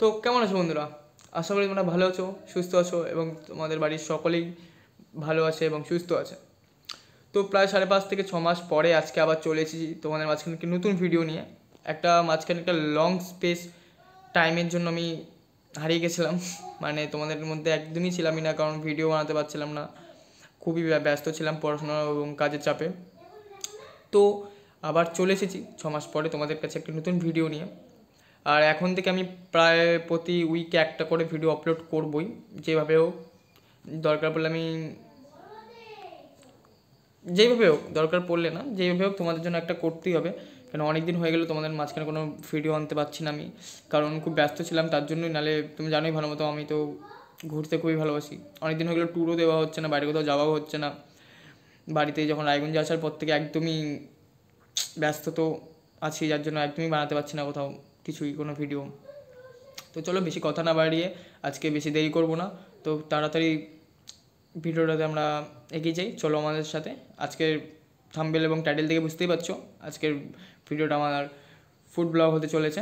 তো কেমন আছো বন্ধুরা? আশা করি তোমরা ভালো আছো, সুস্থ আছো এবং তোমাদের বাড়ির সকলেই ভালো আছে এবং সুস্থ আছে। তো প্রায় সাড়ে পাঁচ থেকে ছ মাস পরে আজকে আবার চলে এসেছি তোমাদের মাঝখানে একটি নতুন ভিডিও নিয়ে। একটা মাঝখানে একটা লং স্পেস টাইমের জন্য আমি হারিয়ে গেছিলাম। মানে তোমাদের মধ্যে একদমই ছিলামই না, কারণ ভিডিও বানাতে পারছিলাম না। খুবই ব্যস্ত ছিলাম পড়াশোনা এবং কাজের চাপে। তো আবার চলে এসেছি ছ মাস পরে তোমাদের কাছে একটি নতুন ভিডিও নিয়ে। আর এখন থেকে আমি প্রায় প্রতি উইকে একটা করে ভিডিও আপলোড করবই। যেভাবে হোক, দরকার পড়লে আমি যেইভাবে হোক, দরকার পড়লে না যেইভাবে হোক তোমাদের জন্য একটা করতেই হবে। কেন অনেক দিন হয়ে গেলো তোমাদের মাঝখানে কোনো ভিডিও আনতে পারছি না আমি। কারণ খুব ব্যস্ত ছিলাম, তার জন্যই নালে তুমি জানোই ভালো মতো আমি তো ঘুরতে খুবই ভালোবাসি। অনেক দিন হয়ে গেলো ট্যুরও দেওয়া হচ্ছে না, বাইরে কোথাও যাওয়াও হচ্ছে না। বাড়িতে যখন রায়গঞ্জে আসার পর থেকে একদমই ব্যস্ত তো আছি, যার জন্য একদমই বানাতে পারছি না কোথাও। কিছুই কোনো ভিডিও তো চলো বেশি কথা না বাড়িয়ে আজকে বেশি দেরি করব না। তো তাড়াতাড়ি ভিডিওটাতে আমরা এগিয়ে যাই। চলো আমাদের সাথে। আজকের থাম্বেল এবং টাইটেল থেকে বুঝতেই পারছ। আজকের ভিডিওটা আমার ফুড ব্লগ হতে চলেছে।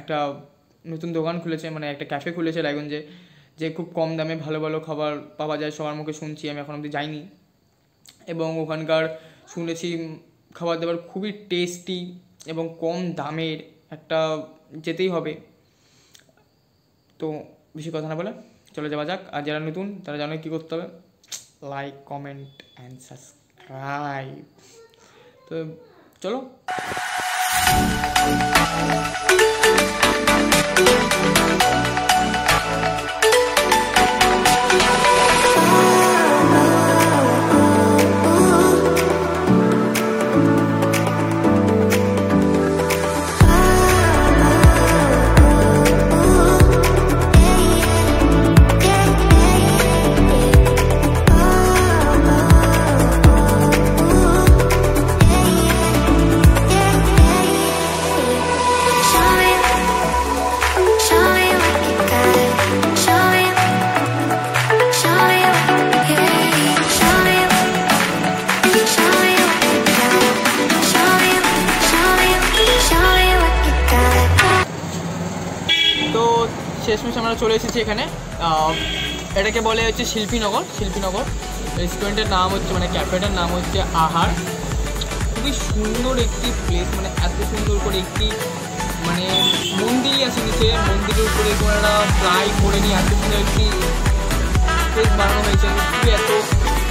একটা নতুন দোকান খুলেছে মানে একটা ক্যাফে খুলেছে রায়গঞ্জে, যে খুব কম দামে ভালো ভালো খাবার পাওয়া যায়। সবার মুখে শুনছি, আমি এখন অবধি যাইনি। এবং ওখানকার শুনেছি, খাবার দাবার খুবই টেস্টি এবং কম দামের একটা যেতেই হবে। তো বেশি কথা না বলে চলে যাওয়া যাক। আর যারা নতুন, তারা জানো কী করতে হবে। লাইক কমেন্ট অ্যান্ড সাবস্ক্রাইব তো চলো। চলে এসেছি এখানে। এটাকে বলে হচ্ছে শিল্পীনগর শিল্পীনগর। রেস্টুরেন্টের নাম হচ্ছে মানে ক্যাফেটার নাম হচ্ছে আহার। খুবই সুন্দর একটি প্লেস মানে এত সুন্দর করে একটি মানে মন্দিরই আছে নিচে। মন্দিরের উপরে একটা ফ্লাই করে নিয়ে এত সুন্দর একটি প্লেস বানানো হয়েছে। খুবই এত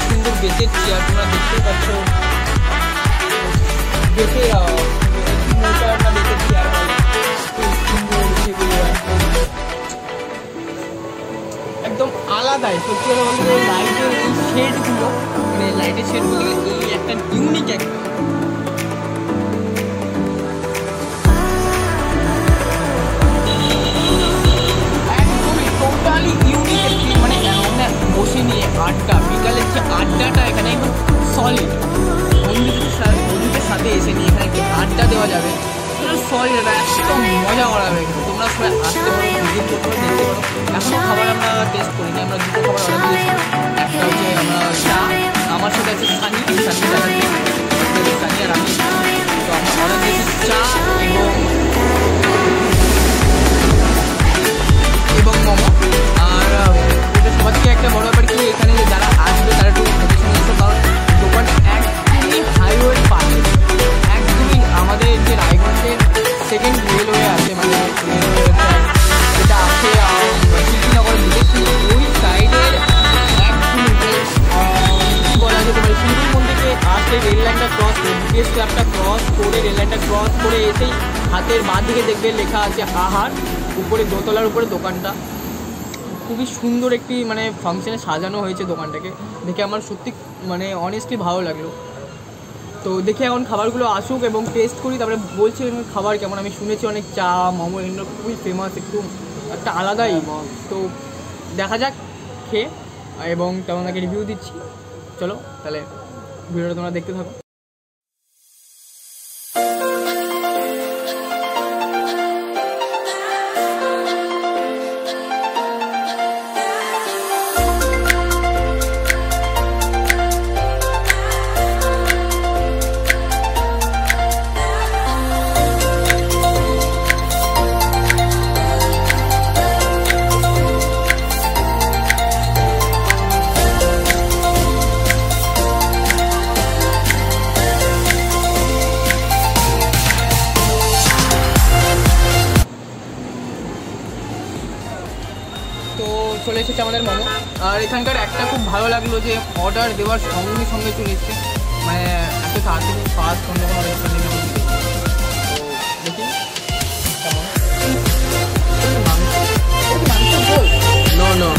সুন্দর বেতের চেয়ার তোমরা দেখতেই পাচ্ছ। খুব একদম আলাদাই। সত্যি কথা বলতে লাইটের এই শেডগুলো মানে লাইটের শেডগুলো এই একটা ইউনিক একটা টোটালি ইউনিক একটি মানে বসে নিয়ে আড্ডা। বিকালের আড্ডাটা এখানে একদম সলিড বন্ধুদের সাথে বন্ধুদের সাথে এসে নিয়ে এখানে আড্ডা দেওয়া যাবে। সলিড একদম মজা করা হবে এখানে। তোমরা সবাই আসতে পারো ভিজিট করতে দেখতে। পারো এখনও খাবার আমরা টেস্ট করিনি, আমরা দুটো খাবার অর্ডার দিয়েছি। একটা হচ্ছে আমরা চা, আমার সাথে আছে সানি সানি দাদা সানি আর আমি। তো আমরা অর্ডার দিয়েছি চা এবং আর এটা একটা বড় ব্যাপার কি, এখানে যারা আসবে, তারা একটু এসো কারণ দোকানটা একদমই হাইওয়ের পাশে। ক্রস করে এসেই হাতের বাঁ দিকে দেখবে লেখা আছে আহার উপরে দোতলার উপরে দোকানটা। খুবই সুন্দর একটি মানে ফাংশানে সাজানো হয়েছে দোকানটাকে। দেখে আমার সত্যি মানে অনেস্টলি ভালো লাগল। তো দেখে এখন খাবারগুলো আসুক এবং টেস্ট করি। তারপরে বলছি খাবার কেমন? আমি শুনেছি অনেক চা মোমো এগুলো খুবই ফেমাস একটু একটা আলাদাই। তো দেখা যাক খেয়ে এবং তেমন আগে রিভিউ দিচ্ছি। চলো তাহলে ভিডিওটা তোমরা দেখতে থাকো। এসেছে আমাদের মোমো। আর এখানকার একটা খুব ভালো লাগল যে অর্ডার দেওয়ার সঙ্গে সঙ্গে চলে এসছে। মানে এত তাড়াতাড়ি ফাস্ট অন্য কোনো রেস্টুরেন্টে দেখি কেমন। মাংস। নো নো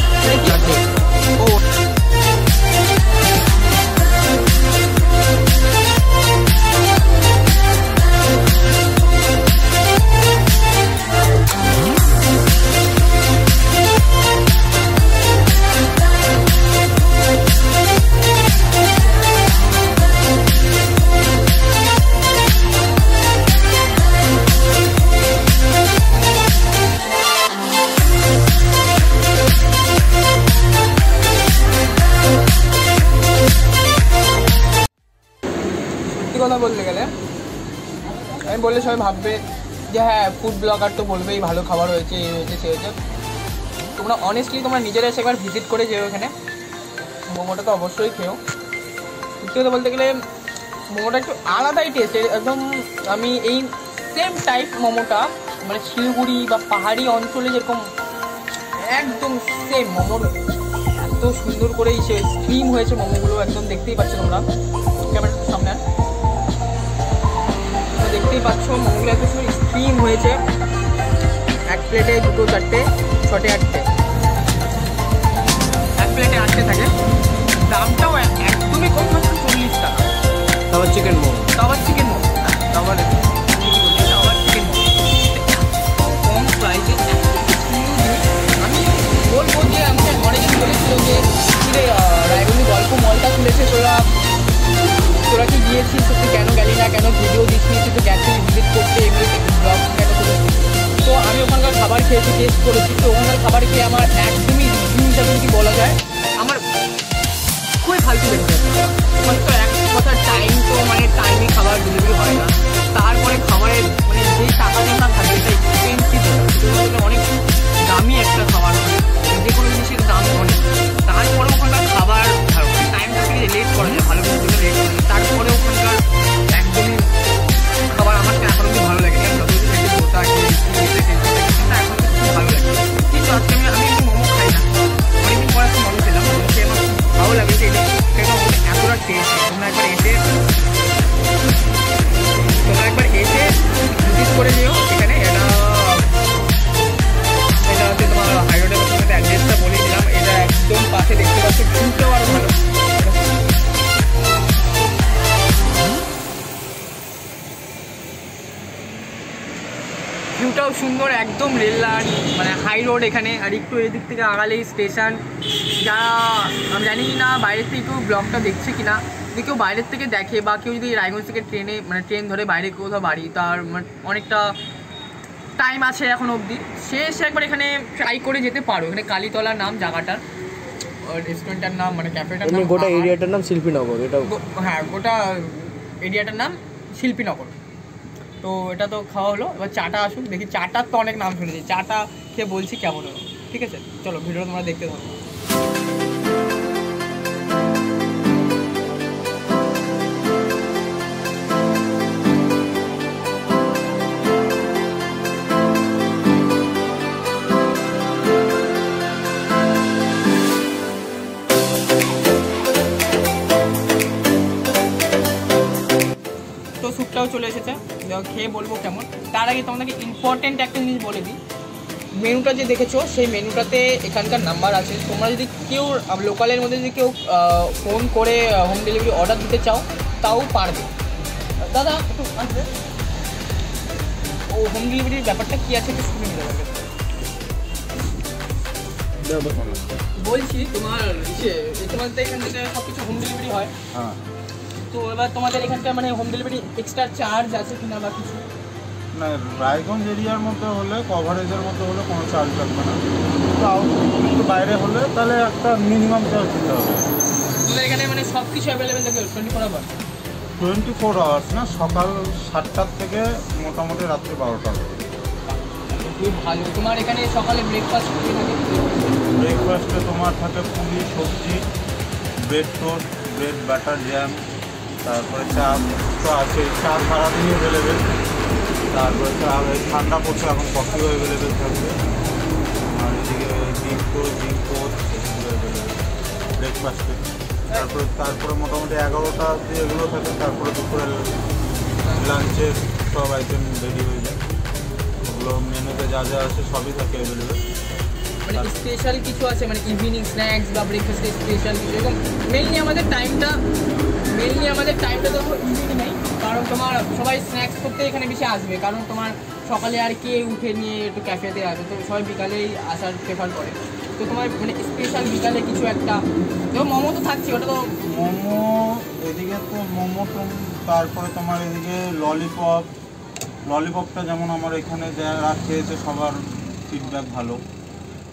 সত্যি কথা বলতে গেলে, আমি বললে সবাই ভাববে যে হ্যাঁ ফুড ব্লগার তো বলবেই, ভালো খাবার হয়েছে, এই হয়েছে, সে হয়েছে। তোমরা অনেস্টলি তোমরা নিজেরা এসে একবার ভিজিট করে যেও এখানে। মোমোটা তো অবশ্যই খেও। সত্যি কথা বলতে গেলে, মোমোটা একটু আলাদাই টেস্ট একদম আমি এই সেম টাইপ মোমোটা মানে শিলিগুড়ি বা পাহাড়ি অঞ্চলে যেরকম, একদম সেম মোমোর এত সুন্দর করে সে স্ট্রিম হয়েছে মোমোগুলো, একদম দেখতেই পাচ্ছ তোমরা। তোমরা দেখতেই পাচ্ছ মোমোগুলো এত সুন্দর স্ট্রিম হয়েছে। এক প্লেটে দুটো চারটে ছটে আটটে। এক প্লেটে আটটে থাকে। দামটাও এক- একদমই কম মাত্র চল্লিশ টাকা। তারপর চিকেন মোমো। তাওয়ার চিকেন মোমো। তাওয়ার চিকেন মোমো। কম প্রাইসে আমি বলব যে আমাকে অনেকে বলেছিল যে রায়গঞ্জ গল্প মলটা খুলেছে তোরা। তোরা কি গিয়েছিস? তুই কেন গেলি না? কেন ভিডিও দিচ্ছিস তুই তো গেছিস ভিজিট করতে কেন তো আমি ওখানকার খাবার খেয়েছি টেস্ট করেছি। তো ওখানকার খাবার খেয়ে আমার একদমই হিসাবে যদি বলা যায়? আমার খুবই ফালতু লেগেছে। মানে তো এক কথা টাইম তো মানে টাইমে খাবার ডেলিভারি হয় না। তারপরে খাবারের মানে যে টাকা দিয়ে না থাকে, এটা এক্সপেন্সিভ অনেক দামি একটা খাবার যে কোনো জিনিসের দাম অনেক। তারপরে ওখানকার টাইমটা থেকে লেট করা যায় ভালো করে লেট তারপরে ওখানকার একদমই খাবার আমার এখন ভালো লাগে এখন খুব ভালো লাগে কিন্তু আমি রেল লাইন মানে হাই রোড এখানে আর একটু এদিক থেকে আগালেই স্টেশন যারা আমি জানি না বাইরের থেকে কেউ ব্লগটা দেখছে কি না যদি কেউ বাইরের থেকে দেখে বা কেউ যদি রায়গঞ্জ থেকে ট্রেনে মানে ট্রেন ধরে বাইরে কোথাও বাড়ি তার মানে অনেকটা টাইম আছে এখন অবধি। সে এসে একবার এখানে ট্রাই করে যেতে পারো। এখানে কালীতলার নাম জায়গাটার রেস্টুরেন্টটার নাম মানে ক্যাফেটার নাম গোটা এরিয়াটার নাম শিল্পীনগর এটা হ্যাঁ গোটা এরিয়াটার নাম শিল্পীনগর। তো এটা তো খাওয়া হলো। এবার চাটা আসুক, দেখি চাটার তো অনেক নাম শুনেছি। চাটা খেয়ে বলছি কেমন হলো। ঠিক আছে? চলো, ভিডিওটা তোমরা দেখতে থাকো। খেয়ে বলব কেমন? তার আগে তোমাদেরকে ইম্পর্টেন্ট একটা জিনিস বলে দিই। মেনুটা যে দেখেছ সেই মেনুটাতে এখানকার নাম্বার আছে। তোমরা যদি কেউ লোকালের মধ্যে যদি কেউ ফোন করে হোম ডেলিভারি অর্ডার দিতে চাও তাও পারবে। দাদা একটু আসবে? ও হোম ডেলিভারির ব্যাপারটা কী আছে একটু শুনে নিতে পারবে বলছি তোমার তো এখান থেকে সব কিছু হোম ডেলিভারি হয়। হ্যাঁ। তো এবার তোমাদের এখানকার মানে হোম ডেলিভারি এক্সট্রা চার্জ আছে কিনা বা কিছু? না রায়গঞ্জ এরিয়ার মধ্যে হলে কভারেজের মধ্যে হলে কোনো চার্জ লাগবে না। কিন্তু বাইরে হলে তাহলে একটা মিনিমাম চার্জ দিতে হবে। তোমাদের এখানে মানে সব কিছু অ্যাভেলেবেল থাকে twenty four hour twenty four hours না সকাল সাতটার থেকে মোটামুটি রাত্রি বারোটা খুব ভালো। তোমার এখানে সকালে ব্রেকফাস্ট কি থাকে? ব্রেকফাস্টে তোমার থাকে পুরি সবজি bread toast bread butter jam তারপরে চা তো আছে, চা সারাদিনই অ্যাভেলেবেল তারপরে চা ঠান্ডা পড়ছে, এখন কফিও অ্যাভেলেবেল থাকবে। আর এদিকে ডিম টোস্ট ডিম পোস্ট ব্রেকফাস্টে তারপরে তারপরে মোটামুটি এগারোটা অবধি এগুলো থাকে, তারপরে দুপুরে লাঞ্চের সব আইটেম রেডি হয়ে যায়। ওগুলো মেনুতে যা যা আছে সবই থাকে অ্যাভেলেবেল মানে স্পেশাল কিছু আছে? মানে ইভিনিং স্ন্যাক্স বা ব্রেকফাস্টে স্পেশাল কিছু? এবং মেইনলি আমাদের টাইমটা আমাদের টাইমটা তো ইভিনিং নেই। কারণ তোমার সবাই স্ন্যাক্স করতে এখানে বেশি আসবে। কারণ তোমার সকালে আর কে উঠে নিয়ে একটু ক্যাফেতে আসবে তো সবাই বিকালেই আসার প্রেফার করে। তো তোমার মানে স্পেশাল বিকালে কিছু একটা। এবং মোমো তো থাকছে ওটা তো মোমো, এদিকে তো মোমো টম তারপরে তোমার এদিকে ললিপপ ললিপপটা যেমন আমার এখানে যারা খেয়েছে সবার ফিডব্যাক ভালো।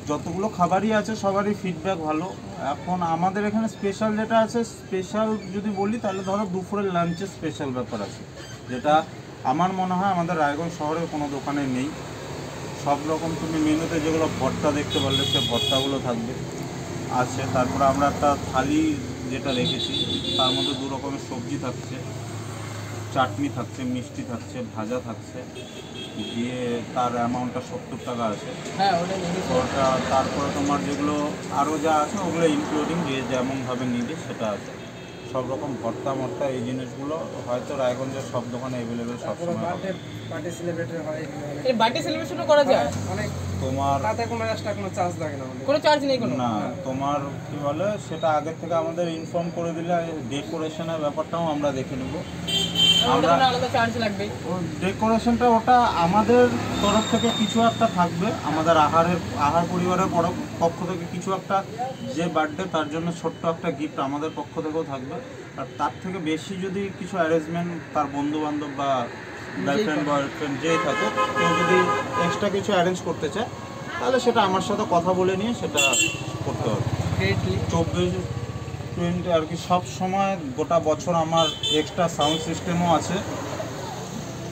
যতগুলো খাবারই আছে, সবারই ফিডব্যাক ভালো। এখন আমাদের এখানে স্পেশাল যেটা আছে স্পেশাল যদি বলি, তাহলে ধরো দুপুরের লাঞ্চে স্পেশাল ব্যাপার আছে। যেটা আমার মনে হয় আমাদের রায়গঞ্জ শহরে কোনো দোকানে নেই। সব রকম তুমি মেনুতে যেগুলো ভর্তা দেখতে পারলে, সে ভর্তাগুলো থাকবে। আছে, তারপরে আমরা একটা থালি যেটা রেখেছি, তার মধ্যে দু রকমের সবজি থাকছে। চাটনি থাকছে মিষ্টি থাকছে ভাজা থাকছে দিয়ে তার অ্যামাউন্টটা সত্তর টাকা আছে। হ্যাঁ ওটা তারপরে তোমার যেগুলো আরও যা আছে ওগুলো ইনক্লুডিং যে যেমনভাবে নিবে সেটা আছে। সব রকম ভর্তা মর্তা এই জিনিসগুলো হয়তো রায়গঞ্জের সব দোকানে অ্যাভেলেবেল সব সময় বার্থডে সেলিব্রেটেড হয় এই বার্থডে সেলিব্রেশনও করা যায়? অনেক। তোমার তাতে কোনো এক্সট্রা কোনো চার্জ লাগে না আমাদের। কোনো চার্জ নেই কোনো? না তোমার কি বলে সেটা আগে থেকে আমাদের ইনফর্ম করে দিলে ডেকোরেশনের ব্যাপারটাও আমরা দেখে নেব। আমরা আলাদা চার্জ লাগবে। ডেকোরেশনটা ওটা আমাদের তরফ থেকে কিছু একটা থাকবে আমাদের আহারের আহার পরিবারের বড় পক্ষ থেকে কিছু একটা যে বার্থডে তার জন্য ছোট্ট একটা গিফট আমাদের পক্ষ থেকেও থাকবে। আর তার থেকে বেশি যদি কিছু অ্যারেঞ্জমেন্ট তার বন্ধু বান্ধব বা গার্লফ্রেন্ড বয়ফ্রেন্ড যেই থাকে কেউ যদি এক্সট্রা কিছু অ্যারেঞ্জ করতে চায়, তাহলে সেটা আমার সাথে কথা বলে নিয়ে সেটা করতে হবে। চব্বিশ টোয়েন্টি আর কি, সব সময় গোটা বছর আমার এক্সট্রা সাউন্ড সিস্টেমও আছে।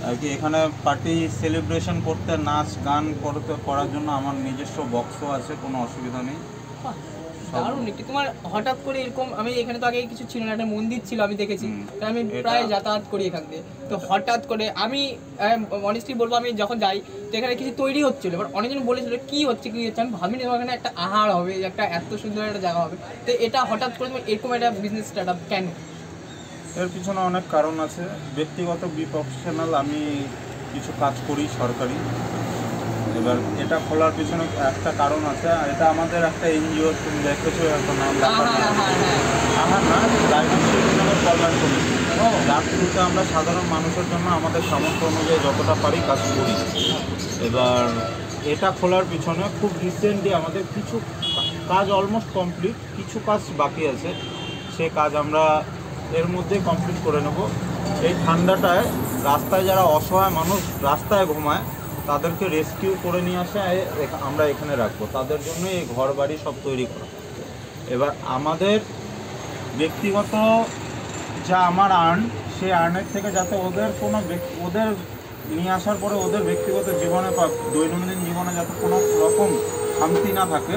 আর কি এখানে পার্টি সেলিব্রেশন করতে, নাচ, গান করতে, করার জন্য আমার নিজস্ব বক্সও আছে, কোনো অসুবিধা নেই। দারুণ একটি তোমার হঠাৎ করে এরকম আমি এখানে তো আগে কিছু ছিল না একটা মন্দির ছিল আমি দেখেছি। আমি প্রায় যাতায়াত করি এখান দিয়ে। তো হঠাৎ করে আমি অনেস্টলি বলব আমি যখন যাই তো এখানে কিছু তৈরি হচ্ছিল এবার অনেকজন বলেছিল কি হচ্ছে কি হচ্ছে? আমি ভাবিনি তোমার এখানে একটা আহার হবে একটা এত সুন্দর একটা জায়গা হবে। তো এটা হঠাৎ করে তোমার এরকম একটা বিজনেস স্টার্ট আপ কেন? এর পিছনে অনেক কারণ আছে। ব্যক্তিগত বি প্রফেশনাল আমি কিছু কাজ করি সরকারি। এবার এটা খোলার পিছনে একটা কারণ আছে আর এটা আমাদের একটা এনজিও তুমি দেখেছ একটা নাম। হ্যাঁ আমার না কল্যাণ কমিটি যার থ্রুতে আমরা সাধারণ মানুষের জন্য আমাদের সামর্থ্য অনুযায়ী যতটা পারি কাজ করি। এবার এটা খোলার পিছনে খুব রিসেন্টলি আমাদের কিছু কাজ অলমোস্ট কমপ্লিট কিছু কাজ বাকি আছে। সে কাজ আমরা এর মধ্যে কমপ্লিট করে নেব। এই ঠান্ডাটায় রাস্তায় যারা অসহায় মানুষ রাস্তায় ঘুমায় তাদেরকে রেস্কিউ করে নিয়ে আসে আমরা এখানে রাখব। তাদের জন্য এই ঘর বাড়ি সব তৈরি করা। এবার আমাদের ব্যক্তিগত যা আমার আর্ন সেই আর্নের থেকে যাতে ওদের কোনো ওদের নিয়ে আসার পরে ওদের ব্যক্তিগত জীবনে বা দৈনন্দিন জীবনে যাতে কোনো রকম শান্তি না থাকে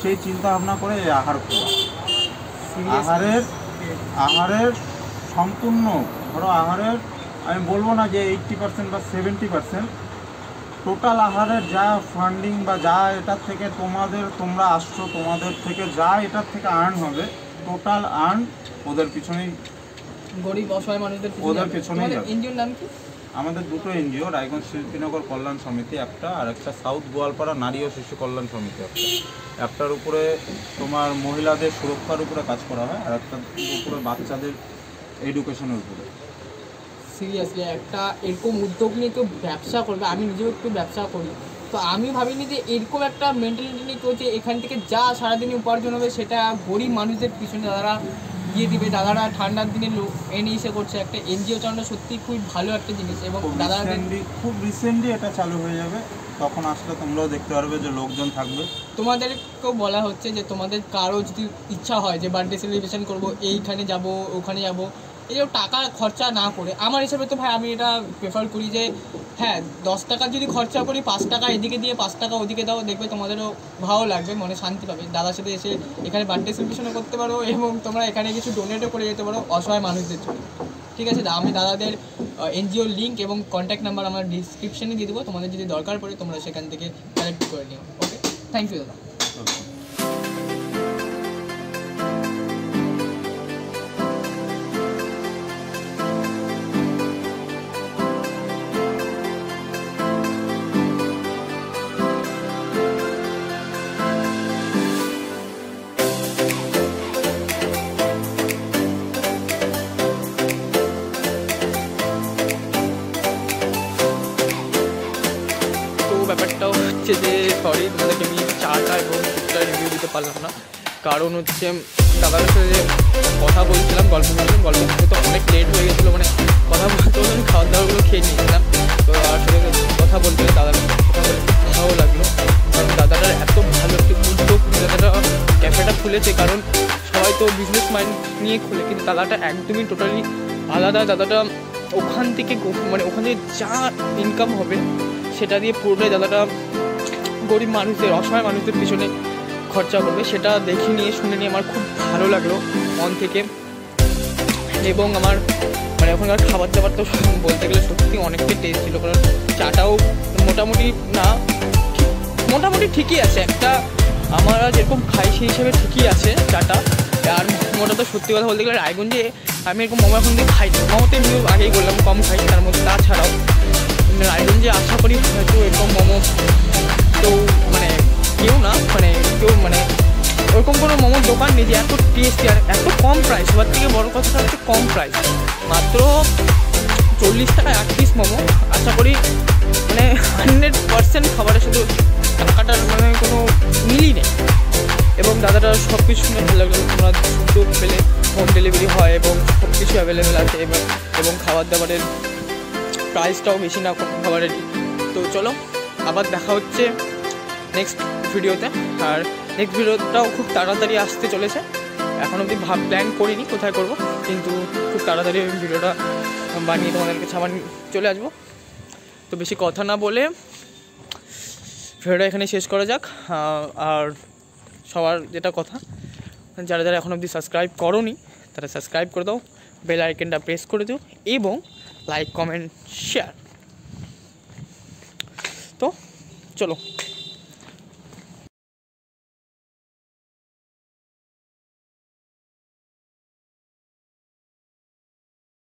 সেই চিন্তা ভাবনা করে এই আহার খোলা আহারের আহারের সম্পূর্ণ ধরো আহারের আমি বলব না যে এইটটি পার্সেন্ট বা সেভেন্টি পার্সেন্ট টোটাল আহারের যা ফান্ডিং বা যা এটার থেকে তোমাদের তোমরা আসছো তোমাদের থেকে যা এটার থেকে আর্ন হবে টোটাল আর্ন ওদের পিছনেই গরিব অসহায় মানুষদের ওদের। পেছনেই এনজিওর নাম কি? আমাদের দুটো এনজিও রায়গঞ্জ শিল্পীনগর কল্যাণ সমিতি একটা আর একটা সাউথ গোয়ালপাড়া নারী ও শিশু কল্যাণ সমিতি একটা। একটার উপরে তোমার মহিলাদের সুরক্ষার উপরে কাজ করা হয় আর একটা উপরে বাচ্চাদের এডুকেশনের উপরে। সিরিয়াসলি একটা এরকম উদ্যোগ নিয়ে কেউ ব্যবসা করবে আমি নিজেও একটু ব্যবসা করি। তো আমি ভাবিনি যে এরকম একটা মেন্টালিটি নিয়ে কেউ যে এখান থেকে যা সারাদিন উপার্জন হবে সেটা গরিব মানুষদের পিছনে দাদারা দিয়ে দিবে। দাদারা ঠান্ডার দিনে লোক এনে এসে করছে একটা এনজিও চালানো সত্যি খুবই ভালো একটা জিনিস এবং খুব দাদারা খুব রিসেন্টলি এটা চালু হয়ে যাবে। তখন আসলে তোমরাও দেখতে পারবে যে লোকজন থাকবে। তোমাদেরকেও বলা হচ্ছে যে তোমাদের কারও যদি ইচ্ছা হয় যে বার্থডে সেলিব্রেশন করব এইখানে যাব ওখানে যাব এই টাকা খরচা না করে, আমার হিসাবে তো ভাই আমি এটা প্রেফার করি যে হ্যাঁ দশ টাকা যদি খরচা করি, পাঁচ টাকা এদিকে দিয়ে, পাঁচ টাকা ওদিকে দাও, দেখবে তোমাদেরও ভালো লাগবে, মনে শান্তি পাবে। দাদার সাথে এসে এখানে বার্থডে সেলিব্রেশনও করতে পারো এবং তোমরা এখানে কিছু ডোনেটও করে যেতে পারো অসহায় মানুষদের জন্য। ঠিক আছে আমি দাদাদের এনজিওর লিঙ্ক এবং কন্ট্যাক্ট নাম্বার আমার ডিসক্রিপশনে দিয়ে দেবো। তোমাদের যদি দরকার পড়ে, তোমরা সেখান থেকে কালেক্ট করে নিও। ওকে থ্যাংক ইউ দাদা। সরি তোমাদেরকে আমি চাটা এবং দুধটা রিভিউ দিতে পারলাম না। কারণ হচ্ছে, দাদার সাথে যে কথা বলছিলাম, গল্প করছিলাম গল্প করতে তো অনেক লেট হয়ে গেছিল মানে কথা বলতে বলতে আমি খাওয়ার দাওয়ারগুলো খেয়ে নিয়েছিলাম। তো আর কথা বলতে দাদার কথা বলে খুব ভালো লাগল। কারণ দাদাটার এত ভালো একটি উদ্যোগ দাদাটা ক্যাফেটা খুলেছে, কারণ সবাই তো বিজনেস মাইন্ড নিয়ে খুলে, কিন্তু দাদাটা একদমই টোটালি আলাদা। দাদাটা ওখান থেকে মানে ওখান যা ইনকাম হবে, সেটা দিয়ে পুরোটাই দাদাটা গরিব মানুষদের, অসহায় মানুষদের পিছনে খরচা করবে, সেটা দেখে নিয়ে, শুনে নিয়ে আমার খুব ভালো লাগল মন থেকে। এবং আমার মানে ওখানকার খাবার দাবার তো বলতে গেলে সত্যি অনেকটাই টেস্ট ছিল, কারণ চাটাও মোটামুটি না, মোটামুটি ঠিকই আছে। একটা আমরা যেরকম খাই সেই হিসেবে ঠিকই আছে চাটা। আর মোটা তো সত্যি কথা বলতে গেলে রায়গঞ্জে আমি এরকম মোমো এখন দিয়ে খাই না মোমোতে আমি আগেই বললাম কম খাই তার মধ্যে তাছাড়াও, রায়গঞ্জে আশা করি হয়তো এরকম মোমো তো মানে কেউ না মানে কেউ মানে ওরকম কোনো মোমোর দোকান নেই যে এত টেস্টি আর এত কম প্রাইস সবার থেকে বড় কথাটা হচ্ছে কম প্রাইস মাত্র চল্লিশ টাকা এক পিস মোমো, আশা করি মানে হান্ড্রেড পার্সেন্ট খাবারের শুধু টাকাটার মানে কোনো মিলই নেই। এবং দাদাটা সব কিছু শুনে ভালো লাগল, তোমরা দুধ পেলে হোম ডেলিভারি হয় এবং সব কিছু অ্যাভেলেবেল আছে এবং এবং খাবার দাবারের প্রাইসটাও বেশি না কম খাবারেরই তো চলো, আবার দেখা হচ্ছে। নেক্সট ভিডিওতে আর নেক্সট ভিডিওটাও খুব তাড়াতাড়ি আসতে চলেছে। এখন অবধি ভাব প্ল্যান করিনি কোথায় করব, কিন্তু খুব তাড়াতাড়ি ভিডিওটা বানিয়ে তোমাদের কাছে আবার চলে আসব। তো বেশি কথা না বলে ভিডিওটা এখানে শেষ করা যাক। আর সবার যেটা কথা, যারা যারা এখন অবধি সাবস্ক্রাইব করনি, তারা সাবস্ক্রাইব করে দাও বেল আইকনটা প্রেস করে দিও, এবং লাইক কমেন্ট শেয়ার তো, চলো।